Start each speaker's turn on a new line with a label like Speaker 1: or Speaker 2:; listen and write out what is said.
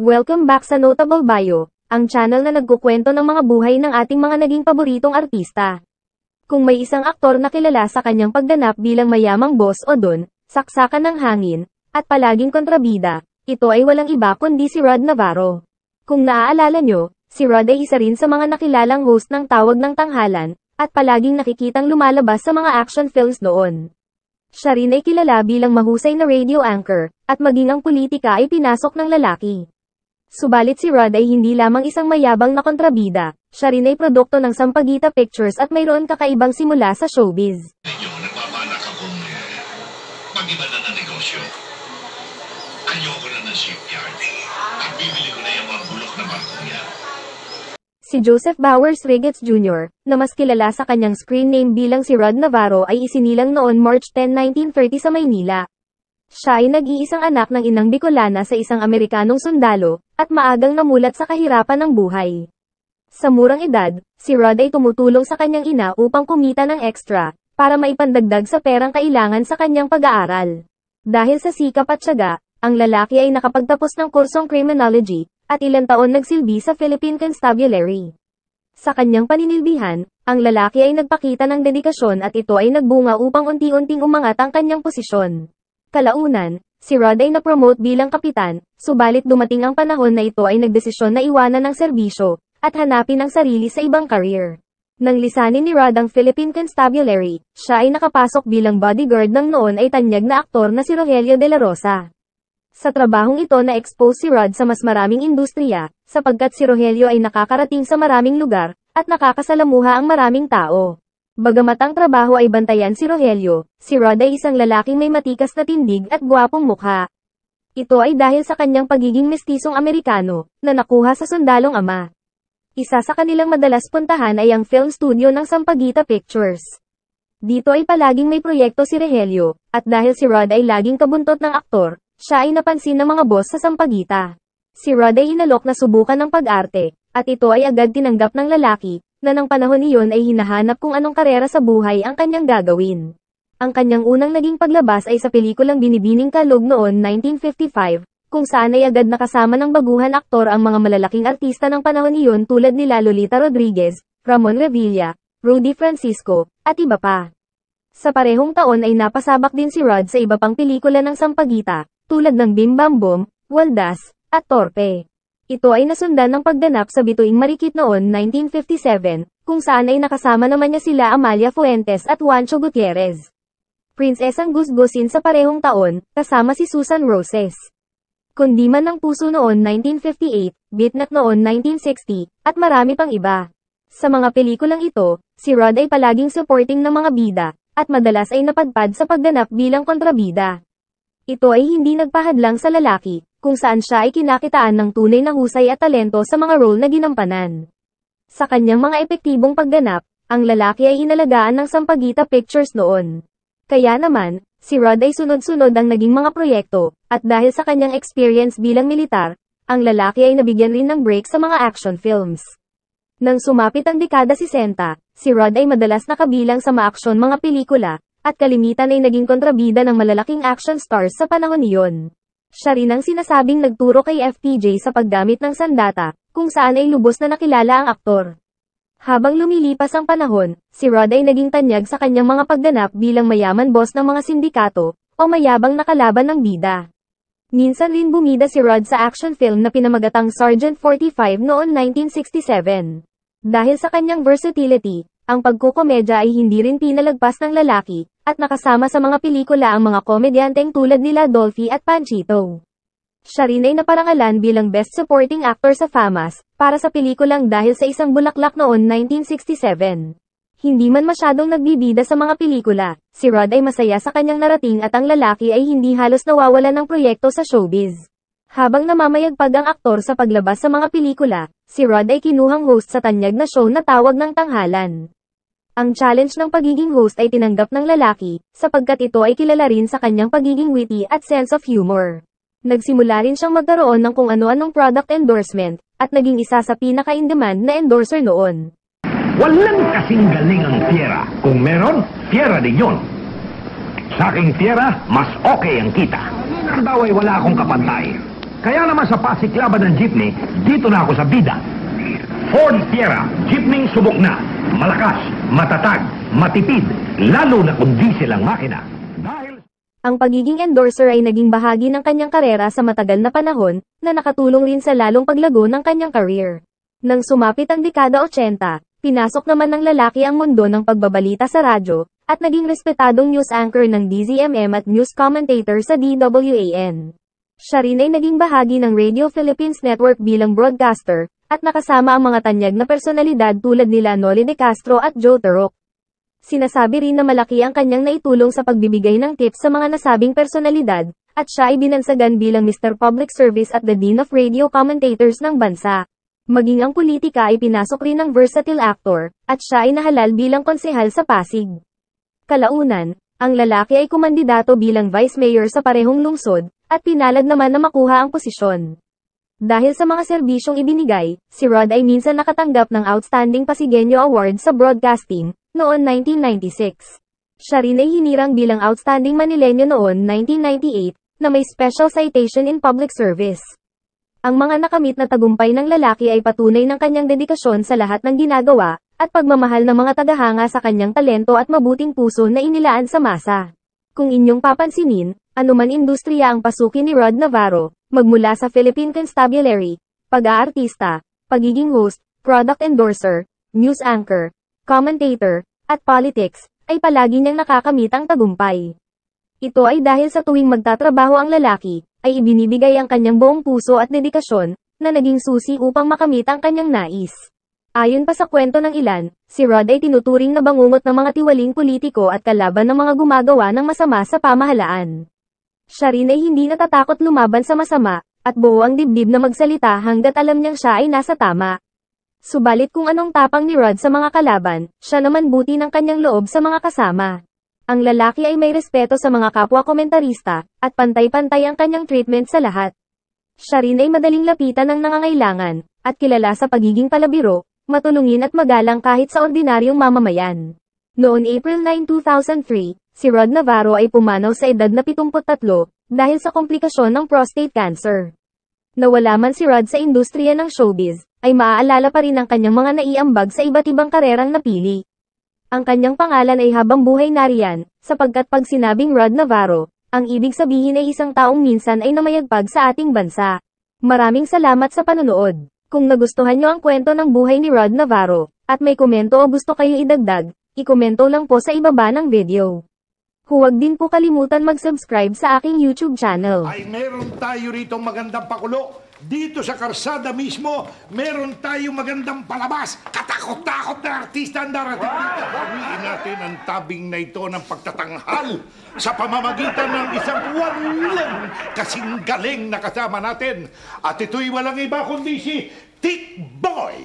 Speaker 1: Welcome back sa Notable Bio, ang channel na nagkukwento ng mga buhay ng ating mga naging paboritong artista. Kung may isang aktor na kilala sa kanyang pagganap bilang mayamang boss o don, saksakan ng hangin, at palaging kontrabida, ito ay walang iba kundi si Rod Navarro. Kung naaalala nyo, si Rod ay isa rin sa mga nakilalang host ng Tawag ng Tanghalan, at palaging nakikitang lumalabas sa mga action films noon. Siya rin ay kilala bilang mahusay na radio anchor, at maging ang politika ay pinasok ng lalaki. Subalit si Rod ay hindi lamang isang mayabang na kontrabida, siya rin ay produkto ng Sampaguita Pictures at mayroon kakaibang simula sa showbiz.
Speaker 2: Ninyo, nagpapanak akong eh, mag-iba na ng negosyo. Ayoko na ng shipyard. At bibili ko na yung mga bulok na barkong yan.
Speaker 1: Si Joseph Bowers Riggets Jr., na mas kilala sa kanyang screen name bilang si Rod Navarro ay isinilang noon March 10, 1930 sa Maynila. Siya ay nag-iisang anak ng inang Bicolana sa isang Amerikanong sundalo, at maagang namulat sa kahirapan ng buhay. Sa murang edad, si Rod ay tumutulong sa kanyang ina upang kumita ng extra, para maipandagdag sa perang kailangan sa kanyang pag-aaral. Dahil sa sikap at syaga, ang lalaki ay nakapagtapos ng kursong criminology, at ilang taon nagsilbi sa Philippine Constabulary. Sa kanyang paninilbihan, ang lalaki ay nagpakita ng dedikasyon at ito ay nagbunga upang unti-unting umangat ang kanyang posisyon. Kalaunan, si Rod ay na-promote bilang kapitan, subalit dumating ang panahon na ito ay nagdesisyon na iwanan ang serbisyo, at hanapin ang sarili sa ibang career. Nang lisanin ni Rod ang Philippine Constabulary, siya ay nakapasok bilang bodyguard ng noon ay tanyag na aktor na si Rogelio de la Rosa. Sa trabahong ito na-expose si Rod sa mas maraming industriya, sapagkat si Rogelio ay nakakarating sa maraming lugar, at nakakasalamuha ang maraming tao. Bagamat ang trabaho ay bantayan si Rogelio, si Rod ay isang lalaking may matikas na tindig at gwapong mukha. Ito ay dahil sa kanyang pagiging mestisong Amerikano, na nakuha sa sundalong ama. Isa sa kanilang madalas puntahan ay ang film studio ng Sampaguita Pictures. Dito ay palaging may proyekto si Rogelio, at dahil si Rod ay laging kabuntot ng aktor, siya ay napansin ng mga boss sa Sampaguita. Si Rod ay hinalok na subukan ng pag-arte, at ito ay agad tinanggap ng lalaki, na ng panahon iyon ay hinahanap kung anong karera sa buhay ang kanyang gagawin. Ang kanyang unang naging paglabas ay sa pelikulang Binibining Kalog noon 1955, kung saan ay agad nakasama ng baguhan aktor ang mga malalaking artista ng panahon iyon tulad nila Lolita Rodriguez, Ramon Revilla, Rudy Francisco, at iba pa. Sa parehong taon ay napasabak din si Rod sa iba pang pelikula ng Sampaguita, tulad ng Bim Bam Boom, Waldas, at Torpe. Ito ay nasundan ng pagganap sa Bituing Marikit noon 1957, kung saan ay nakasama naman niya sila Amalia Fuentes at Juancho Gutierrez. Prinsesang Gusgusin sa parehong taon, kasama si Susan Roses. Kundi man ng puso noon 1958, Bitnat noon 1960, at marami pang iba. Sa mga pelikulang ito, si Rod ay palaging supporting ng mga bida, at madalas ay napadpad sa pagganap bilang kontrabida. Ito ay hindi nagpahadlang sa lalaki, kung saan siya ay kinakitaan ng tunay na husay at talento sa mga role na ginampanan. Sa kanyang mga epektibong pagganap, ang lalaki ay inalagaan ng Sampaguita Pictures noon. Kaya naman, si Rod ay sunod-sunod ang naging mga proyekto, at dahil sa kanyang experience bilang militar, ang lalaki ay nabigyan rin ng break sa mga action films. Nang sumapit ang dekada 60, si Rod ay madalas nakabilang sa maaksyon mga pelikula, at kalimitan ay naging kontrabida ng malalaking action stars sa panahon iyon. Siya rin ang sinasabing nagturo kay FTJ sa paggamit ng sandata, kung saan ay lubos na nakilala ang aktor. Habang lumilipas ang panahon, si Rod ay naging tanyag sa kanyang mga pagganap bilang mayaman boss ng mga sindikato, o mayabang nakalaban ng bida. Minsan rin bumida si Rod sa action film na pinamagatang Sergeant 45 noon 1967. Dahil sa kanyang versatility, ang pagkukomedya ay hindi rin pinalagpas ng lalaki, at nakasama sa mga pelikula ang mga komedyanteng tulad nila Dolphy at Panchito. Siya rin ay naparangalan bilang Best Supporting Actor sa FAMAS, para sa pelikulang dahil sa isang bulaklak noon 1967. Hindi man masyadong nagbibida sa mga pelikula, si Rod ay masaya sa kanyang narating at ang lalaki ay hindi halos nawawalan ng proyekto sa showbiz. Habang namamayagpag ang aktor sa paglabas sa mga pelikula, si Rod ay kinuhang host sa tanyag na show na tawag ng tanghalan. Ang challenge ng pagiging host ay tinanggap ng lalaki, sapagkat ito ay kilala rin sa kanyang pagiging witty at sense of humor. Nagsimula rin siyang magkaroon ng kung ano-anong product endorsement, at naging isa sa pinaka-in-demand na endorser noon.
Speaker 3: Walang kasing galing ang Fiera. Kung meron, Fiera din yun. Sa aking Fiera, mas okay ang kita. Daw ay wala akong kapantay. Kaya naman sa pasiklaban ng jeepney, dito na ako sa bida. Ford Sierra, jeepney subok na. Malakas, matatag, matipid, lalo na kung diesel ang makina. Dahil
Speaker 1: Ang pagiging endorser ay naging bahagi ng kanyang karera sa matagal na panahon, na nakatulong rin sa lalong paglago ng kanyang career. Nang sumapit ang dekada 80, pinasok naman ng lalaki ang mundo ng pagbabalita sa radyo, at naging respetadong news anchor ng DZMM at news commentator sa DWAN. Siya rin ay naging bahagi ng Radio Philippines Network bilang broadcaster, at nakasama ang mga tanyag na personalidad tulad nila Noli De Castro at Joe Turok. Sinasabi rin na malaki ang kanyang naitulong sa pagbibigay ng tips sa mga nasabing personalidad, at siya ay binansagan bilang Mr. Public Service at the Dean of Radio Commentators ng bansa. Maging ang politika ay pinasok rin ng versatile actor, at siya ay nahalal bilang konsehal sa Pasig. Kalaunan, ang lalaki ay kumandidato bilang vice mayor sa parehong lungsod, at pinalad naman na makuha ang posisyon. Dahil sa mga serbisyong ibinigay, si Rod ay minsan nakatanggap ng Outstanding Pasigenyo Award sa broadcasting, noon 1996. Siya rin ay hinirang bilang Outstanding Manileño noon 1998, na may Special Citation in Public Service. Ang mga nakamit na tagumpay ng lalaki ay patunay ng kanyang dedikasyon sa lahat ng ginagawa, at pagmamahal ng mga tagahanga sa kanyang talento at mabuting puso na inilaan sa masa. Kung inyong papansinin, anuman industriya ang pasukin ni Rod Navarro, magmula sa Philippine Constabulary, pag-aartista, pagiging host, product endorser, news anchor, commentator, at politics, ay palagi niyang nakakamit ang tagumpay. Ito ay dahil sa tuwing magtatrabaho ang lalaki, ay ibinibigay ang kanyang buong puso at dedikasyon, na naging susi upang makamit ang kanyang nais. Ayon pa sa kwento ng ilan, si Rod ay tinuturing na bangungot ng mga tiwaling politiko at kalaban ng mga gumagawa ng masama sa pamahalaan. Siya rin ay hindi natatakot lumaban sa masama, at buo ang dibdib na magsalita hanggat alam niyang siya ay nasa tama. Subalit kung anong tapang ni Rod sa mga kalaban, siya naman buti ng kanyang loob sa mga kasama. Ang lalaki ay may respeto sa mga kapwa komentarista, at pantay-pantay ang kanyang treatment sa lahat. Siya rin ay madaling lapitan ng nangangailangan, at kilala sa pagiging palabiro, matulungin at magalang kahit sa ordinaryong mamamayan. Noon April 9, 2003, si Rod Navarro ay pumanaw sa edad na 73, dahil sa komplikasyon ng prostate cancer. Nawala man si Rod sa industriya ng showbiz, ay maaalala pa rin ang kanyang mga naiambag sa iba't ibang karerang napili. Ang kanyang pangalan ay habang buhay nariyan, sapagkat pag sinabing Rod Navarro, ang ibig sabihin ay isang taong minsan ay namayagpag sa ating bansa. Maraming salamat sa panonood. Kung nagustuhan nyo ang kwento ng buhay ni Rod Navarro, at may komento o gusto kayong idagdag, ikomento lang po sa ibaba ng video. Huwag din po kalimutan mag-subscribe sa aking YouTube channel.
Speaker 4: ay meron tayo rito magandang pakulo. Dito sa karsada mismo, meron tayong magandang palabas. Katakot-takot na artista ang darating dito. Gawin natin ang tabing na ito ng pagtatanghal sa pamamagitan ng isang walang kasing galing na kasama natin. At ito'y walang iba kundi si Tick Boy.